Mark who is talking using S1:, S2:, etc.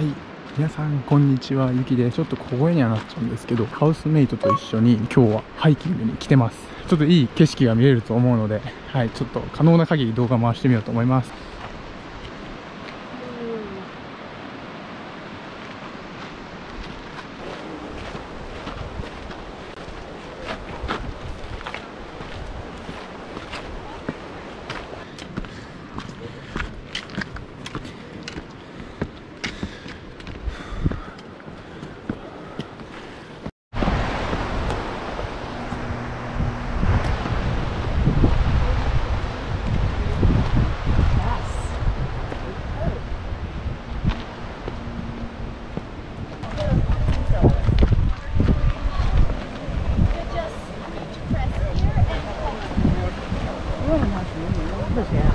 S1: はい。皆さんこんにちは。ゆきで。ちょっと小声にはなっちゃうんですけどハウスメイトと一緒に今日はハイキングに来てます。ちょっといい景色が見れると思うのではい。ちょっと可能な限り動画回してみようと思います。为什么？要取名字？谁啊